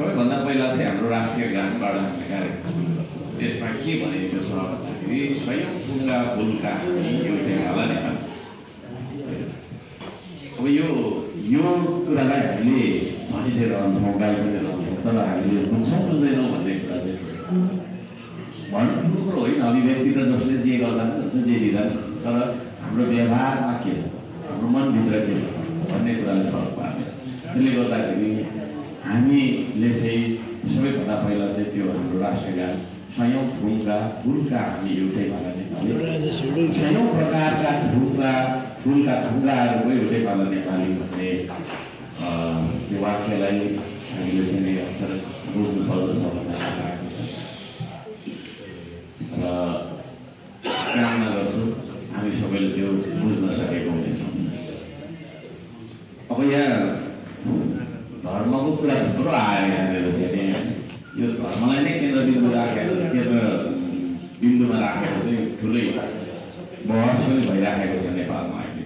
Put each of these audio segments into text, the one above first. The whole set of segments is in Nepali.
सबैभन्दा पहिला चाहिँ हाम्रो राष्ट्रिय गानबाट हामीले कार्यक्रम सुरु गर्छौँ। त्यसमा के भनेको छ भन्दाखेरि स्वयं फुङ्गा फुलका एउटै होला अब यो यो कुरालाई हामीले भनि चाहिँ रहन्छौँ गाई पनि रहन्छौँ तर हामीले बुझ्छौँ बुझ्दैनौँ भन्ने कुरा चाहिँ भन्नु ठुलो कुरो होइन अभिव्यक्ति त जसले जे गर्दा पनि हुन्छ जे दिँदा पनि हुन्छ तर हाम्रो व्यवहारमा के छ? हाम्रो मनभित्र के छ? भन्ने कुराले फरक पार्छ त्यसले गर्दाखेरि हामीले चाहिँ सबैभन्दा पहिला चाहिँ त्यो हाम्रो राष्ट्रिय गान स्वयं फुलका फुलका हामी एउटै भाला नेपाली सयौँ प्रकारका फुलका फुलका थुङ्गाहरूको एउटै पाला नेपाली भन्ने त्यो वाक्यलाई हामीले चाहिँ नि बुझ्नु पर्दछ भन्ने लागेको छ र कामना गर्छु हामी सबैले त्यो बुझ्न सकेको हुनेछौँ। अब यहाँ धर्मको कुरा थुप्रो आयो यहाँनिर चाहिँ नि यो धर्मलाई नै केन्द्रबिन्दु राखेर केन्द्र बिन्दुमा राखेर चाहिँ ठुलै बहस पनि भइराखेको छ नेपालमा अहिले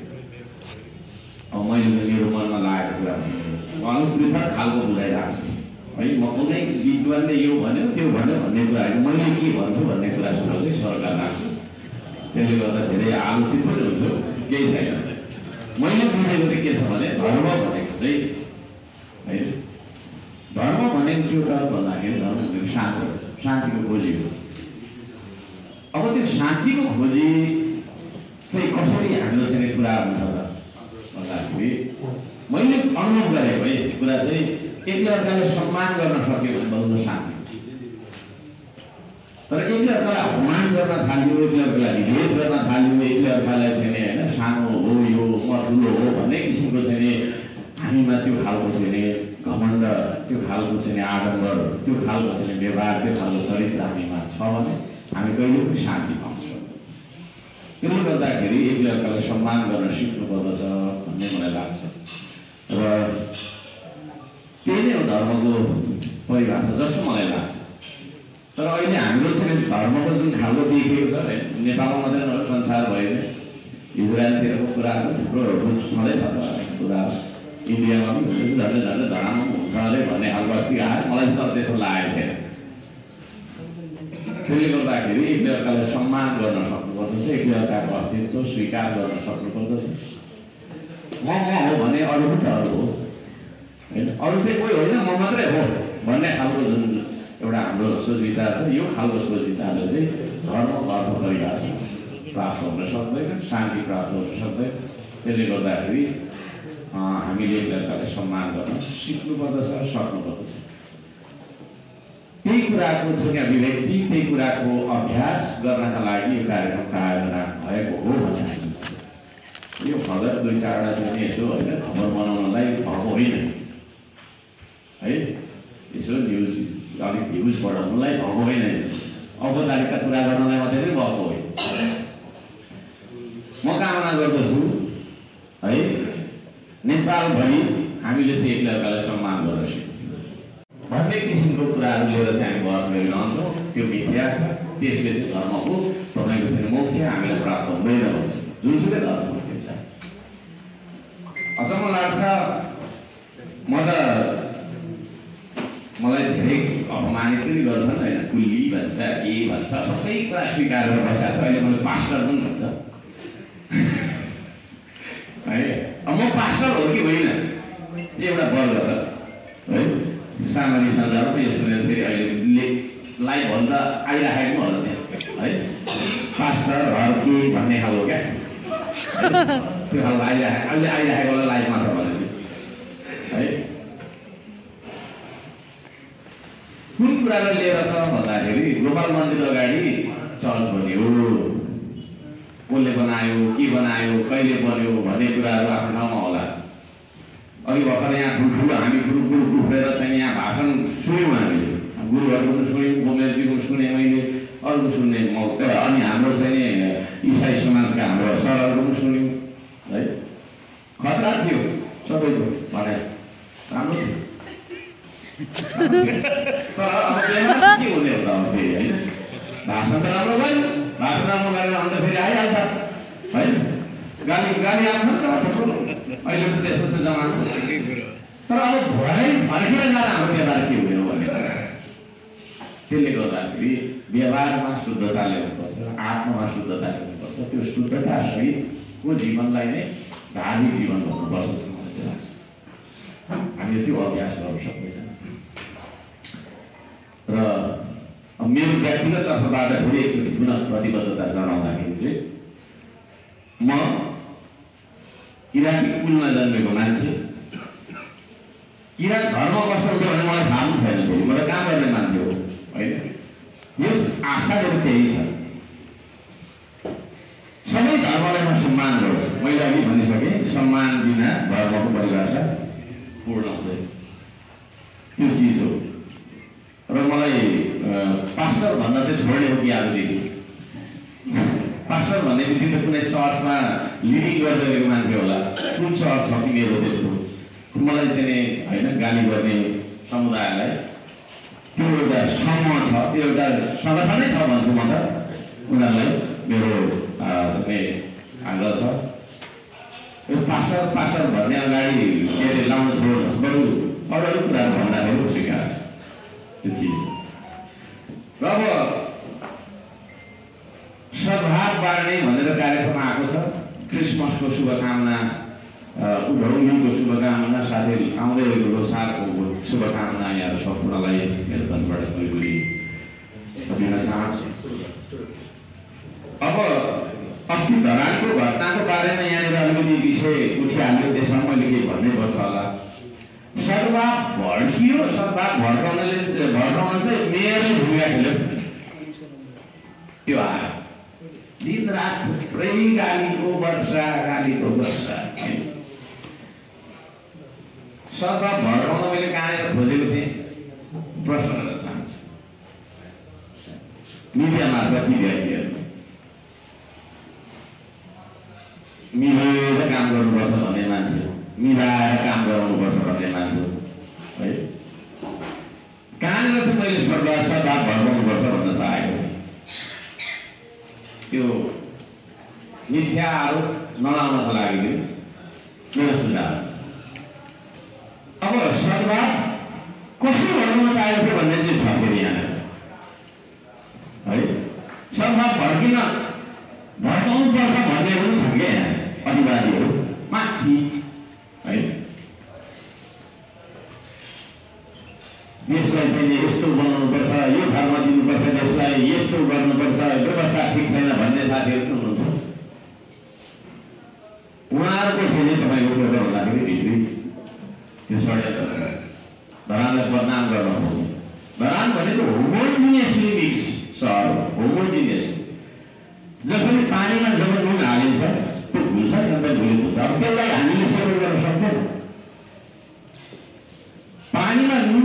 अब मैले मेरो मनमा लागेको कुरा अलिक पृथक खालको बुझाइरहेको छु है म कुनै विद्वानले यो भन्यो त्यो भन्यो भन्ने कुराहरू मैले के भन्छु भन्ने कुरासँग चाहिँ सरकार राख्छु त्यसले गर्दा धेरै आलोचित पनि हुन्छु केही छैन मैले बुझेको चाहिँ के छ भने धर्म भनेको चाहिँ है धर्म भनेको के हो त भन्दाखेरि धर्म भनेको शान्ति। शान्तिको खोजी हो अब त्यो शान्तिको खोजी चाहिँ कसरी हाम्रो चाहिँ पुरा हुन्छ त भन्दाखेरि मैले अनुभव गरेको है कुरा चाहिँ एकले अर्कालाई सम्मान गर्न सक्यो भने बल्ल शान्ति। तर एकले अर्कालाई अपमान गर्न थाल्यो एकले अर्कालाई गर्न थाल्यो एकले अर्कालाई चाहिँ नि होइन सानो हो यो म ठुलो हो भन्ने किसिमको चाहिँ नि हामीमा त्यो खालको चाहिँ नि घमण्ड त्यो खालको चाहिँ नि आडम्बर त्यो खालको चाहिँ नि व्यवहार त्यो खालको चरित्र हामीमा छ भने हामी कहिले पनि शान्ति पाउँछौँ त्यसले गर्दाखेरि एकले अर्कालाई सम्मान गर्न सिक्नु पर्दछ भन्ने मलाई लाग्छ। र त्यही नै हो धर्मको परिभाषा जस्तो मलाई लाग्छ। तर अहिले हाम्रो चाहिँ धर्मको जुन खालको देखिएको छ नेपालमा मात्रै नभएर संसारभरि इजरायलतिरको कुराहरू थुप्रोहरू छँदैछ त कुरा इन्डियामा पनि झन्डै झन्डै धरामा पनि हुन्छ अरे भन्ने खालको अस्ति आयो। मलाई चाहिँ तर त्यस्तो लागेको थिएन। त्यसले गर्दाखेरि एकले अर्कालाई सम्मान गर्न सक्नुपर्दछ एकले अर्काको अस्तित्व स्वीकार गर्न सक्नुपर्दछ। म म हो भने अरू पनि त अरू हो। होइन? अरू चाहिँ कोही होइन म मात्रै हो भन्ने खालको जुन एउटा हाम्रो सोच विचार छ यो खालको सोच विचारले चाहिँ धर्मको अर्थ परिभाषा प्राप्त हुन सक्दैन शान्ति प्राप्त हुन सक्दैन। त्यसले गर्दाखेरि हामीले एकले अर्कालाई सम्मान गर्न सिक्नुपर्दछ सक्नुपर्दछ। त्यही कुराको चाहिँ अभिव्यक्ति त्यही कुराको अभ्यास गर्नका लागि यो कार्यक्रमको आयोजना भएको हो हामी यो खबर दुई चारवटा चाहिँ यसो होइन खबर बनाउनलाई भएको होइन। है? यसो न्युज अलिक भ्युज बढाउनुलाई भएको होइन यो चाहिँ। औपचारिकता पुरा गर्नलाई मात्रै पनि भएको होइन। म कामना गर्दछु नेपालभरि हामीले चाहिँ एकले अर्कालाई सम्मान गर्न सिक्छौँ भन्ने किसिमको कुराहरू लिएर चाहिँ हामी बहस गरिरहन्छौँ त्यो मिथ्या छ। त्यसले चाहिँ धर्मको तपाईँको चाहिँ मोक्ष हामीलाई प्राप्त हुँदैन भन्छ। जुनसुकै धर्म हुन्छ अचम्म लाग्छ म त मलाई धेरै अपमानित पनि गर्छन् होइन। कुल्ली भन्छ के भन्छ सबै कुरा स्वीकार गरेर बसेको छ अहिले मैले पास्टर पनि भन्छ है पास्टर हो कि होइन त्यो एउटा वर्ग छ है सामाजिक सञ्जालमा यो सुनेर फेरि अहिले लाइभ भन्दा आइराखेको होला त्यहाँ है पास्टर हर्की भन्ने खालको क्या? त्यो खालको आइराखेको अहिले आइराखेको होला लाइभमा छ भने चाहिँ है कुन कुरालाई लिएर त भन्दाखेरि गोपाल मन्दिर अगाडि चर्च बन्यो कसले बनायो के बनायो कहिले बन्यो भन्ने कुराहरू आफ्नो ठाउँमा होला अघि भर्खर यहाँ ठुल्ठुलो हामी ग्रुप ग्रुप उफ्रेर चाहिँ यहाँ भाषण सुन्यौँ हामीले गुरुहरूको पनि सुन्यौँ गोमेलजीको पनि सुने मैले अरूको सुन्ने मौका अनि हाम्रो चाहिँ इसाई समाजका हाम्रो सरहरूको पनि सुन्यौँ है खतरा थियो सबैको भनाइ राम्रो थियो तर के हुने हो त फेरि होइन भाषण त राम्रो भयो भाषण राम्रो गरेर अन्त फेरि आइहाल्छ है गाली गाली आउँछ नि त अहिले पनि त्यस्तो छ जमाना। तर अब भोरै फर्केर जाँदा हाम्रो व्यवहार के हुने हो त्यसले गर्दाखेरि व्यवहारमा शुद्धता ल्याउनुपर्छ आत्मामा शुद्धता ल्याउनुपर्छ त्यो शुद्धतासहितको जीवनलाई नै धार्मिक जीवन भन्नुपर्छ जस्तो मलाई चाहिँ लाग्छ। हामीले त्यो अभ्यास गर्नु सक्दैछौँ र मेरो व्यक्तिगत तर्फबाट फेरि एकचोटि पुनः प्रतिबद्धता जनाउँदाखेरि चाहिँ म किराँती कुलमा जन्मेको मान्छे। किराँत धर्म बसाउँछ भने मलाई थाहा पनि छैन फेरि। म त काम गर्ने मान्छे हो होइन? यस आशा मेरो त्यही छ। सबै धर्मलाई म सम्मान गर्छु। मैले अघि भनिसकेँ सम्मान बिना धर्मको परिभाषा पूर्ण हुँदैन। त्यो चिज हो। र मलाई पास्टर भन्न चाहिँ छोड्ने हो कि आजदेखि पास्टर भन्ने बित्तिकै कुनै चर्चमा लिडिङ गर्दै गरेको मान्छे होला। कुन चर्च छ कि मेरो त्यस्तो मलाई चाहिँ होइन गाली गर्ने समुदायलाई त्यो एउटा समूह छ त्यो एउटा सङ्गठनै छ भन्छु म त। उनीहरूलाई मेरो आग्रह छ। यो पास्टर पास्टर भन्ने अगाडि के अरे लाउन छोड्नुहोस्। बरु अरू अरू कुराहरू भन्दाखेरि स्वीकार छ। त्यो चिज। र अब सद्भाव बाँड्ने भनेर कार्यक्रम आएको छ। क्रिसमसको शुभकामना उभौलीको शुभकामना साथै आउँदै गरेको लोसारको शुभकामना यहाँ सम्पूर्णलाई मेरो तर्फबाट गुली दिन चाहन्छु अब अस्ति धरानको घटनाको बारेमा यहाँनिर अलिकति विषय उठिहाल्यो त्यसमा मैले केही भन्नै पर्छ होला। सद्भाव भड्कियो सद्भाव भड्काउनले भड्काउन चाहिँ मेयरले भूमिका खेल्यो। त्यो आयो। दिन रात थुप्रै गालीको वर्षा गालीको वर्षा सद्भाव भड्काउन मैले कहाँनिर खोजेको थिएँ प्रश्न गर्न चाहन्छु मिडिया मार्फत व्यक्तिहरू मिलेर काम गर्नुपर्छ भन्ने मान्छे मिलाएर काम गराउनुपर्छ भन्ने मान्छे हो कहाँनिर चाहिँ मैले सद्भाव भड्काउनुपर्छ भन्न चाहेको थिएँ त्यो मिथ्या आरोप नलाउनको लागि मेरो सुझाव अब सद्भाव कसरी भड्काउन चाहेको थियो भन्ने चाहिँ छ फेरि यहाँ। है? सद्भाव भड्किन भड्काउनु पर्छ भन्नेहरू पनि छन् क्या अधिवादीहरू माथि। है? देशलाई चाहिँ यस्तो धर्म देशलाई यस्तो गर्नुपर्छ व्यवस्था ठिक छैन भन्ने साथीहरू हुनुहुन्छ। उहाँहरूको चाहिँ तपाईँको के हो भन्दाखेरि भित्री। त्यो षड्यन्त्र धरानलाई बदनाम गर्न खोज्ने धरान भनेको होमोजिनियसली मिक्स सहर होमोजिनियस जसरी पानीमा जब नुन हालिन्छ त्यो घुल्छ नि अन्त घुलित हुन्छ। अब त्यसलाई हामीले सेवन गर्न सक्दैन पानीमा नुन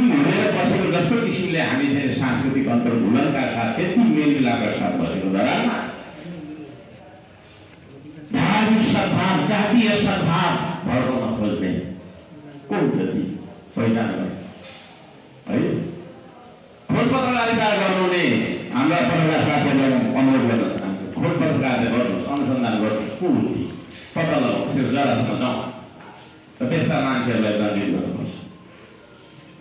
जस्तो किसिमले हामी चाहिँ सांस्कृतिक अन्तर्घुलनका साथ त्यति मेलमिलापका साथ बसेको धरानमा धार्मिक सद्भाव जातीय सद्भाव भड्काउन खोज्ने को जति पहिचान गर्ने है खोज पत्रकारिता गर्नुहुने हाम्रा पत्रकार साथीहरूलाई अनुरोध गर्न चाहन्छु। खोज पत्रकारिता गर्नुहोस् अनुसन्धान गर्नुहोस् को हुन्थे पत्ता लगाउनुहोस् जरासम्म जाउँ र त्यस्ता मान्छेहरूलाई दण्डित गर्नुपर्छ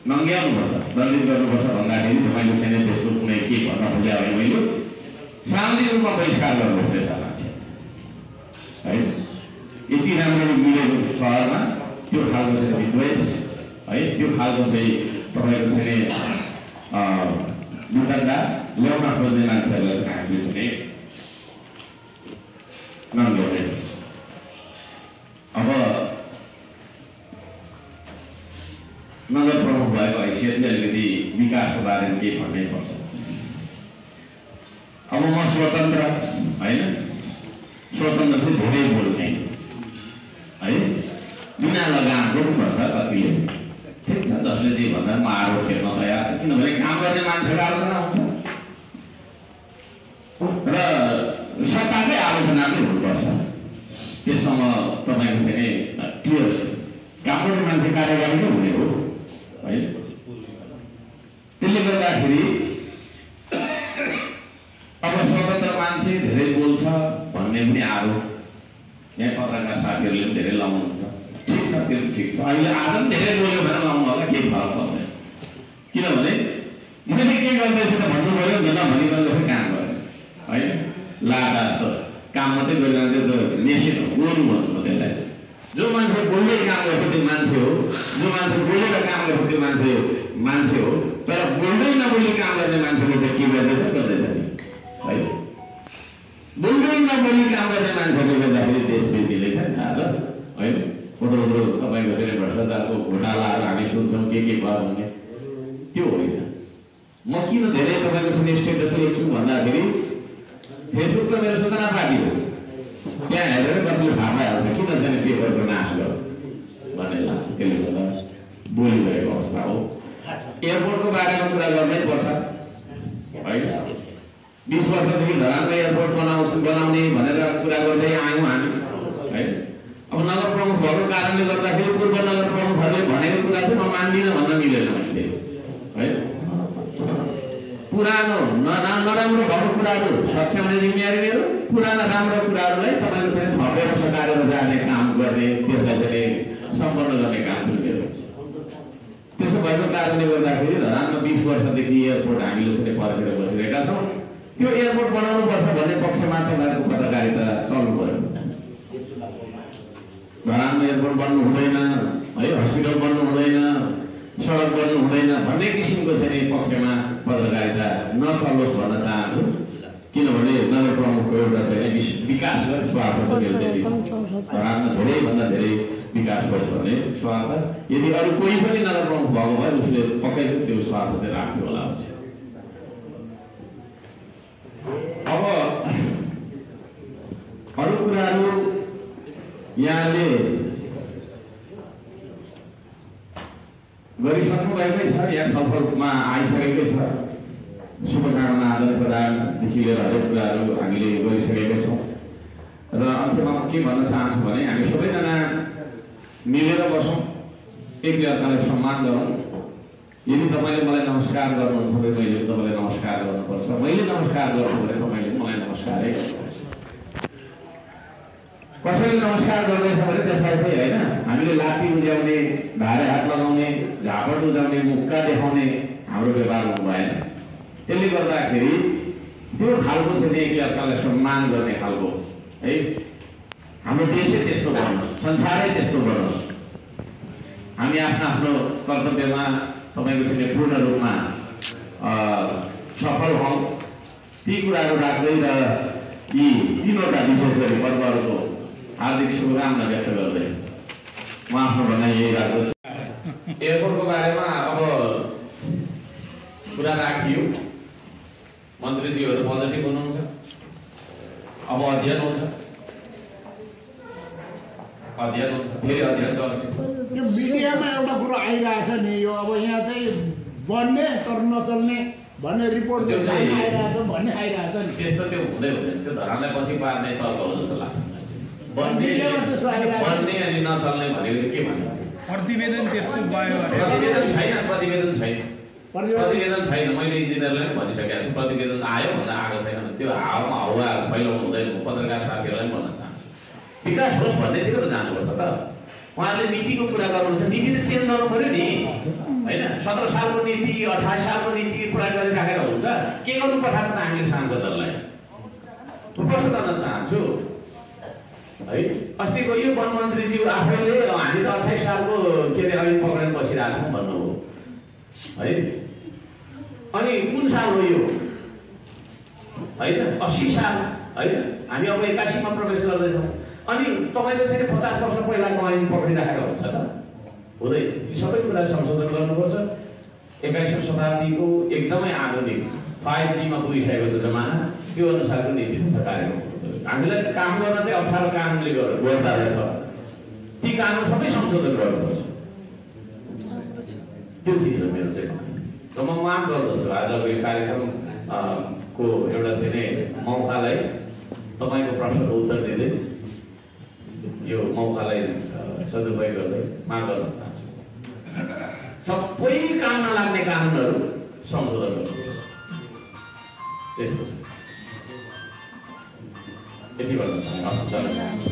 नङ्ग्याउनुपर्छ। दण्डित गर्नुपर्छ भन्दाखेरि तपाईँले छैन त्यसको कुनै के भन्न खोजे भने मैले सामाजिक रूपमा बहिष्कार गर्नुहोस् त्यस्ता मान्छे। है यति राम्रो मिलेको सहरमा त्यो खालको चाहिँ विद्वेष है? त्यो खालको चाहिँ तपाईँको चाहिँ वितन्डा ल्याउन खोज्ने मान्छेहरूलाई चाहिँ हामीले चाहिँ नल्याउने अब नगर प्रमुख भएको हैसियतले अलिकति विकासको बारेमा केही भन्नै पर्छ। अब म स्वतन्त्र होइन? स्वतन्त्र चाहिँ धेरै बोल्ने है? बिना लगामको पनि भन्छ कतिले। ठिक छ जसले जे भन्दा म आरोप खेल्न तयार छु। किनभने काम गर्ने मान्छेको आलोचना हुन्छ। र सत्ताकै आलोचना नै हुनुपर्छ। त्यसमा म तपाईँको चाहिँ क्लियर छु। काम गर्ने मान्छे कार्यकारी नै हुने हो। है त्यसले गर्दाखेरि अब स्वतन्त्र मान्छे धेरै बोल्छ भन्ने पनि आरोप। यहाँ पत्रकार साथीहरूले पनि धेरै लाउनुहुन्छ ठिक छ त्यो ठिक छ। अहिले आज पनि धेरै बोल्यो भने लाउनु होला केही फरक पर्दैन। किनभने मैले के गर्दैछ त भन्नु पऱ्यो नि भनिकन जस्तो काम गर्यो होइन? लाटा जस्तो काम मात्रै गरिरहन्छ त्यो मेसिन हो गोरु भन्छु म त्यसलाई। जो मान्छे बोल्दै काम गर्छ त्यो मान्छे हो। जो मान्छे बोलेर काम गर्छ त्यो मान्छे मान्छे हो। तर बोल्दै नबोली काम गर्ने मान्छेले त के गर्दैछ गर्दैछ नि। है बोल्दै नबोली काम गर्ने मान्छेले गर्दाखेरि देश बेचिँदैछ नि थाहा छ। होइन? कत्रो कत्रो तपाईँको चाहिँ भ्रष्टाचारको घोटालाहरू हामी सुन्छौँ के के भयो भन्ने। त्यो होइन। म किन धेरै तपाईँकोसँग स्टेटस लेख्छु भन्दाखेरि फेसबुकमा मेरो सूचना पार्टी हो। त्यहाँ हेरेर कतिले थाहा पाइहाल्छ किन चाहिँ पेपरको नाश गर्यो? भन्ने लाग्छ। त्यसले गर्दा बोली भएको अवस्था हो। एयरपोर्टको बारेमा कुरा गर्नै पर्छ। है बिस वर्षदेखि धरानको एयरपोर्ट बनाउँछ बनाउने भनेर कुरा गर्दै आयौँ हामी। है अब नगर प्रमुख भएको कारणले गर्दाखेरि पूर्व नगर प्रमुखहरूले भनेको कुरा चाहिँ म मान्दिनँ भन्न मिलेन मैले। है पुरानो नराम्रो भएको कुराहरू सच्याउने जिम्मेवारी मेरो पुराना राम्रो कुराहरूलाई तपाईँको चाहिँ थपेर सकाएर जाने काम गर्ने त्यसलाई चाहिँ सम्पन्न गर्ने काम भएको कारणले गर्दाखेरि धरानमा बिस वर्षदेखि एयरपोर्ट हामीले चाहिँ पर्खेर बसिरहेका छौँ। त्यो एयरपोर्ट बनाउनुपर्छ भन्ने पक्षमा तपाईँहरूको पत्रकारिता चल्नु पर्यो धरानमा एयरपोर्ट बन्नु हुँदैन। है हस्पिटल बन्नु हुँदैन सडक बन्नु हुँदैन भन्ने किसिमको चाहिँ पक्षमा पत्रकारिता नचलोस् भन्न चाहन्छु। किनभने नगर प्रमुखको एउटा चाहिँ विकास र स्वार्थ। धरानमा धेरैभन्दा धेरै विकास होस् भन्ने स्वार्थ। यदि अरू कोही पनि नगर प्रमुख भएको भए उसले पक्कै त्यो स्वार्थ चाहिँ राख्थ्यो होला अब अरू कुराहरू यहाँले गरिसक्नु भएकै छ यहाँ छलफलमा आइसकेकै छ? शुभकामना आदान प्रदानदेखि लिएर हरेक कुराहरू हामीले गरिसकेका छौँ र अन्त्यमा म के भन्न चाहन्छु भने हामी सबैजना मिलेर बसौँ एकले अर्कालाई सम्मान गरौँ यदि तपाईँले मलाई नमस्कार गर्नुहुन्छ भने मैले तपाईँलाई नमस्कार गर्नुपर्छ मैले नमस्कार गर्छु भने तपाईँले मलाई नमस्कारै कसैले नमस्कार गर्दैछ। भने त्यसलाई चाहिँ होइन हामीले लाठी उज्याउने भारे हात लगाउने झापड उजाउने मुक्का देखाउने हाम्रो व्यवहार हुनु भएन त्यसले गर्दाखेरि त्यो खालको चाहिँ एकले अर्कालाई सम्मान गर्ने खालको है? हाम्रो देशै त्यस्तो बनोस् संसारै त्यस्तो बनोस्। हामी आफ्नो आफ्नो कर्तव्यमा तपाईँको चाहिँ पूर्ण रूपमा सफल हौँ। ती कुराहरू राख्दै र यी तिनवटा विशेष गरी पर्वहरूको हार्दिक शुभकामना व्यक्त गर्दै म आफ्नो भनाइ यही राख्दछु। एयरपोर्टको बारेमा अब कुरा राखियो। मन्त्रीजीहरू पोजिटिभ हुनुहुन्छ अब अध्ययन हुन्छ। अध्ययन हुन्छ। फेरि अध्ययन गर्ने यो मिडियामा एउटा कुरो आइरहेछ नि यो अब यहाँ चाहिँ बन्ने तर नचल्ने भन्ने रिपोर्ट त्यो चाहिँ आइरहेछ भन्ने आइरहेछ नि। त्यस्तो त्यो हुँदै हुँदैन। त्यो धरानलाई पछि पार्ने तर्क हो जस्तो लाग्छ। बन्ने अनि नचल्ने भनेको चाहिँ के भन्नु? प्रतिवेदन त्यस्तो भयो। भने प्रतिवेदन छैन प्रतिवेदन छैन। प्रतिवेदन छैन मैले इन्जिनियरलाई पनि भनिसकेको छु प्रतिवेदन आयो भन्दा आएको छैन भने त्यो हावामा हावा फैलाउनु हुँदैन पत्रकार साथीहरूलाई पनि भन्न चाहन्छु। विकास होस् भन्नेतिर जानुपर्छ त। उहाँहरूले नीतिको कुरा गर्नुहुन्छ नीति त चेन्ज गर्नु पऱ्यो नि। होइन सत्र सालको नीति अठाइस सालको नीति पुरा गरिराखेर हुन्छ। के गर्नु पठाएको त हामीले सांसदहरूलाई? प्रश्न गर्न चाहन्छु। है अस्तिको यो वन मन्त्रीज्यू आफैले हामी त अठाइस सालको के अरे अहिले पक्रेर बसिरहेको छौँ भन्नु हो अनि कुन साल हो यो? होइन? अस्सी साल होइन? हामी अब एक्कासीमा प्रवेश गर्दैछौँ। अनि तपाईँको चाहिँ पचास वर्ष पहिलाको ऐन पक्रिराखेर हुन्छ त? हुँदैन। ती सबै कुरा संशोधन गर्नुपर्छ। एक्काइसौँ शताब्दीको एकदमै आधुनिक फाइभ जीमा पुगिसकेको छ जमाना। त्यो अनुसारको नीति कार्यक्रम। हामीलाई काम गर्न चाहिँ अप्ठ्यारो कानुनले गर्- गर्दा रहेछ ती कानुन सबै संशोधन गर्नुपर्छ। त्यो चिज मेरो चाहिँ। र म माग गर्दछु। आजको यो कार्यक्रम को एउटा चाहिँ नै मौकालाई तपाईँको प्रश्नको उत्तर दिँदै यो मौकालाई सदुपयोग गर्दै माग गर्न चाहन्छु। सबै काम नलाग्ने कानुनहरू संशोधन गर्नुपर्छ त्यस्तो छ। यति भन्न चाहन्छु।